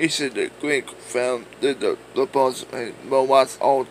He said the Greek found the the, the boss and robots all